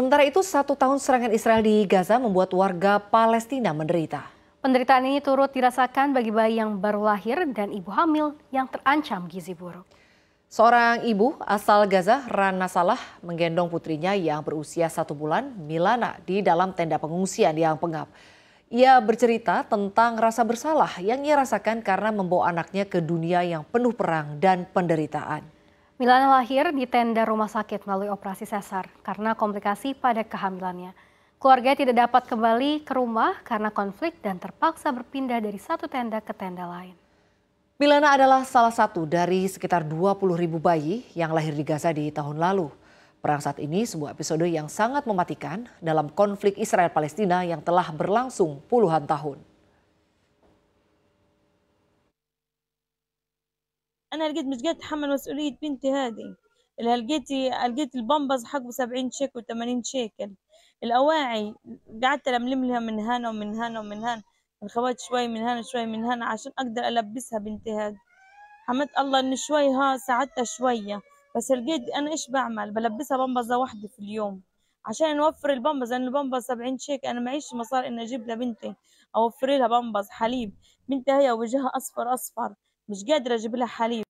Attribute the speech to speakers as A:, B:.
A: Sementara itu, satu tahun serangan Israel di Gaza membuat warga Palestina menderita.
B: Penderitaan ini turut dirasakan bagi bayi yang baru lahir dan ibu hamil yang terancam gizi buruk.
A: Seorang ibu asal Gaza, Rana Salah, menggendong putrinya yang berusia satu bulan, Milana, di dalam tenda pengungsian yang pengap. Ia bercerita tentang rasa bersalah yang ia rasakan karena membawa anaknya ke dunia yang penuh perang dan penderitaan.
B: Milana lahir di tenda rumah sakit melalui operasi sesar karena komplikasi pada kehamilannya. Keluarga tidak dapat kembali ke rumah karena konflik dan terpaksa berpindah dari satu tenda ke tenda lain.
A: Milana adalah salah satu dari sekitar 20 ribu bayi yang lahir di Gaza di tahun lalu. Perang saat ini sebuah episode yang sangat mematikan dalam konflik Israel-Palestina yang telah berlangsung puluhan tahun.
C: أنا لقيت مش قادرة أتحمل مسؤولية بنتي هذه. اللي لقيتي لقيت البامبز حقه 70 شيكل و80 شيكل. الأواعي قعدت الملم لها من هنا ومن هنا ومن هنا. الخوات شوي من هنا شوي من هنا عشان أقدر ألبسها بنتي هذه. حمدت الله ان شوي ها ساعدتها شوية. بس لقيت أنا إيش بعمل؟ بلبسها بامبزه واحدة في اليوم. عشان نوفر البامبز لأن البامبز 70 شيك. أنا معيش مصاري إني أجيب لبنتي. أوفر لها بامبز حليب. بنتي هي وجهها أصفر أصفر. مش قادرة أجيب لها حليب.